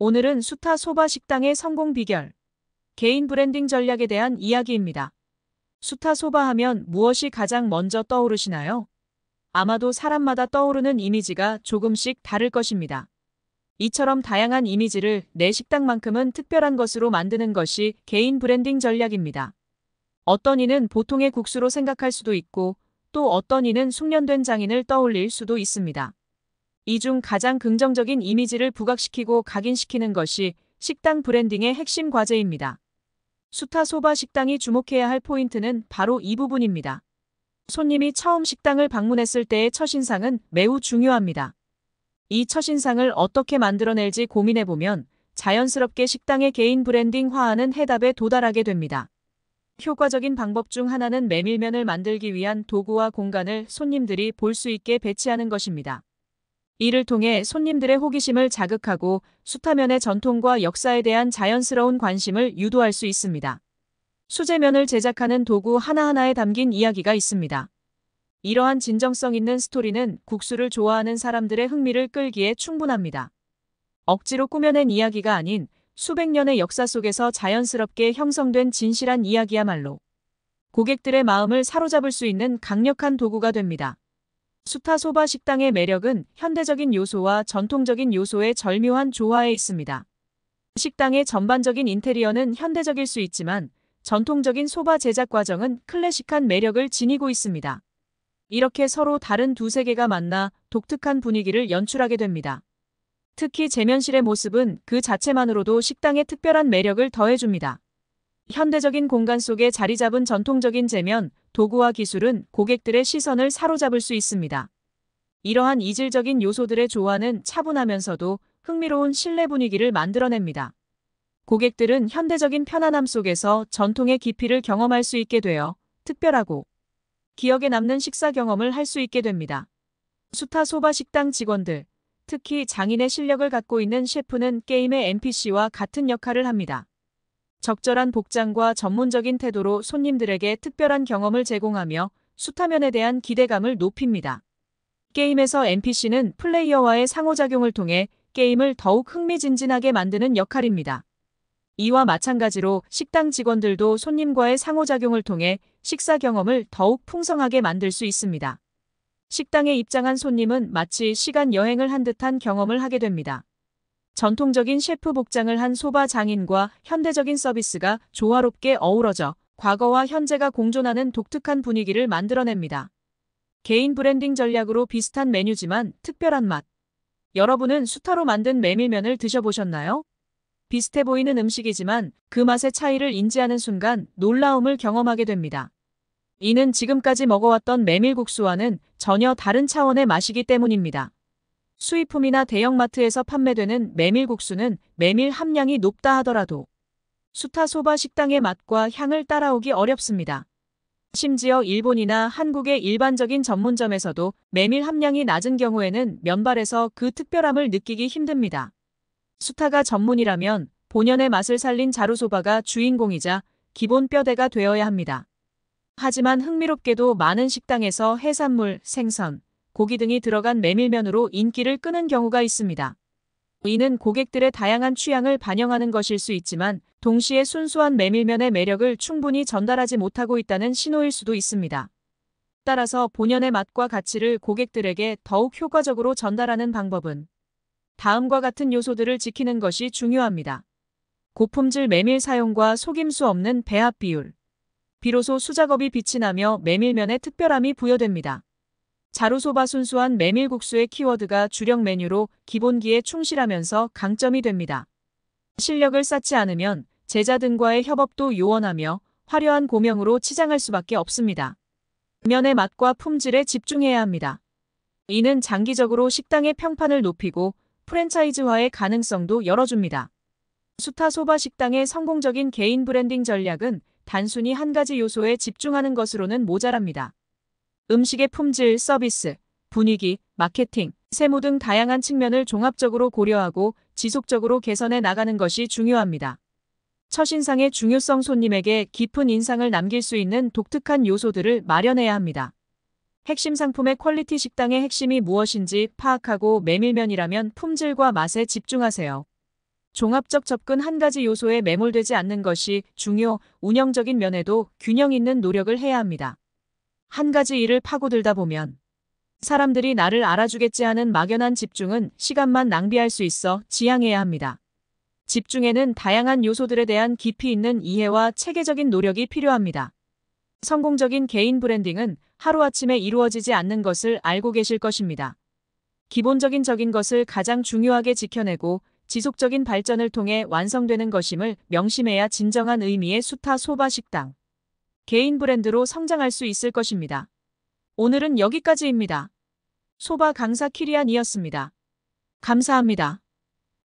오늘은 수타 소바 식당의 성공 비결, 개인 브랜딩 전략에 대한 이야기입니다. 수타 소바 하면 무엇이 가장 먼저 떠오르시나요? 아마도 사람마다 떠오르는 이미지가 조금씩 다를 것입니다. 이처럼 다양한 이미지를 내 식당만큼은 특별한 것으로 만드는 것이 개인 브랜딩 전략입니다. 어떤 이는 보통의 국수로 생각할 수도 있고 또 어떤 이는 숙련된 장인을 떠올릴 수도 있습니다. 이 중 가장 긍정적인 이미지를 부각시키고 각인시키는 것이 식당 브랜딩의 핵심 과제입니다. 수타 소바 식당이 주목해야 할 포인트는 바로 이 부분입니다. 손님이 처음 식당을 방문했을 때의 첫인상은 매우 중요합니다. 이 첫인상을 어떻게 만들어낼지 고민해보면 자연스럽게 식당의 개인 브랜딩화하는 해답에 도달하게 됩니다. 효과적인 방법 중 하나는 메밀면을 만들기 위한 도구와 공간을 손님들이 볼 수 있게 배치하는 것입니다. 이를 통해 손님들의 호기심을 자극하고 수타면의 전통과 역사에 대한 자연스러운 관심을 유도할 수 있습니다. 수제면을 제작하는 도구 하나하나에 담긴 이야기가 있습니다. 이러한 진정성 있는 스토리는 국수를 좋아하는 사람들의 흥미를 끌기에 충분합니다. 억지로 꾸며낸 이야기가 아닌 수백 년의 역사 속에서 자연스럽게 형성된 진실한 이야기야말로 고객들의 마음을 사로잡을 수 있는 강력한 도구가 됩니다. 수타소바 식당의 매력은 현대적인 요소와 전통적인 요소의 절묘한 조화에 있습니다. 식당의 전반적인 인테리어는 현대적일 수 있지만 전통적인 소바 제작 과정은 클래식한 매력을 지니고 있습니다. 이렇게 서로 다른 두 세계가 만나 독특한 분위기를 연출하게 됩니다. 특히 재면실의 모습은 그 자체만으로도 식당에 특별한 매력을 더해줍니다. 현대적인 공간 속에 자리 잡은 전통적인 재면, 도구와 기술은 고객들의 시선을 사로잡을 수 있습니다. 이러한 이질적인 요소들의 조화는 차분하면서도 흥미로운 실내 분위기를 만들어냅니다. 고객들은 현대적인 편안함 속에서 전통의 깊이를 경험할 수 있게 되어 특별하고 기억에 남는 식사 경험을 할 수 있게 됩니다. 수타 소바 식당 직원들, 특히 장인의 실력을 갖고 있는 셰프는 게임의 NPC와 같은 역할을 합니다. 적절한 복장과 전문적인 태도로 손님들에게 특별한 경험을 제공하며 수타면에 대한 기대감을 높입니다. 게임에서 NPC는 플레이어와의 상호작용을 통해 게임을 더욱 흥미진진하게 만드는 역할입니다. 이와 마찬가지로 식당 직원들도 손님과의 상호작용을 통해 식사 경험을 더욱 풍성하게 만들 수 있습니다. 식당에 입장한 손님은 마치 시간 여행을 한 듯한 경험을 하게 됩니다. 전통적인 셰프 복장을 한 소바 장인과 현대적인 서비스가 조화롭게 어우러져 과거와 현재가 공존하는 독특한 분위기를 만들어냅니다. 개인 브랜딩 전략으로 비슷한 메뉴지만 특별한 맛. 여러분은 수타로 만든 메밀면을 드셔보셨나요? 비슷해 보이는 음식이지만 그 맛의 차이를 인지하는 순간 놀라움을 경험하게 됩니다. 이는 지금까지 먹어왔던 메밀국수와는 전혀 다른 차원의 맛이기 때문입니다. 수입품이나 대형마트에서 판매되는 메밀국수는 메밀 함량이 높다 하더라도 수타소바 식당의 맛과 향을 따라오기 어렵습니다. 심지어 일본이나 한국의 일반적인 전문점에서도 메밀 함량이 낮은 경우에는 면발에서 그 특별함을 느끼기 힘듭니다. 수타가 전문이라면 본연의 맛을 살린 자루소바가 주인공이자 기본 뼈대가 되어야 합니다. 하지만 흥미롭게도 많은 식당에서 해산물, 생선, 고기 등이 들어간 메밀면으로 인기를 끄는 경우가 있습니다. 이는 고객들의 다양한 취향을 반영하는 것일 수 있지만 동시에 순수한 메밀면의 매력을 충분히 전달하지 못하고 있다는 신호일 수도 있습니다. 따라서 본연의 맛과 가치를 고객들에게 더욱 효과적으로 전달하는 방법은 다음과 같은 요소들을 지키는 것이 중요합니다. 고품질 메밀 사용과 속임수 없는 배합 비율. 비로소 수작업이 빛이 나며 메밀면의 특별함이 부여됩니다. 자루소바 순수한 메밀국수의 키워드가 주력 메뉴로 기본기에 충실하면서 강점이 됩니다. 실력을 쌓지 않으면 제자 등과의 협업도 요원하며 화려한 고명으로 치장할 수밖에 없습니다. 면의 맛과 품질에 집중해야 합니다. 이는 장기적으로 식당의 평판을 높이고 프랜차이즈화의 가능성도 열어줍니다. 수타 소바 식당의 성공적인 개인 브랜딩 전략은 단순히 한 가지 요소에 집중하는 것으로는 모자랍니다. 음식의 품질, 서비스, 분위기, 마케팅, 세무 등 다양한 측면을 종합적으로 고려하고 지속적으로 개선해 나가는 것이 중요합니다. 첫인상의 중요성 손님에게 깊은 인상을 남길 수 있는 독특한 요소들을 마련해야 합니다. 핵심 상품의 quality 식당의 핵심이 무엇인지 파악하고 메밀면이라면 품질과 맛에 집중하세요. 종합적 접근 한 가지 요소에 매몰되지 않는 것이 중요, 운영적인 면에도 균형 있는 노력을 해야 합니다. 한 가지 일을 파고들다 보면 사람들이 나를 알아주겠지 하는 막연한 집중은 시간만 낭비할 수 있어 지양해야 합니다. 집중에는 다양한 요소들에 대한 깊이 있는 이해와 체계적인 노력이 필요합니다. 성공적인 개인 브랜딩은 하루아침에 이루어지지 않는 것을 알고 계실 것입니다. 기본적인 적인 것을 가장 중요하게 지켜내고 지속적인 발전을 통해 완성되는 것임을 명심해야 진정한 의미의 수타 소바 식당. 개인 브랜드로 성장할 수 있을 것입니다. 오늘은 여기까지입니다. 소바 강사 키리안이었습니다. 감사합니다.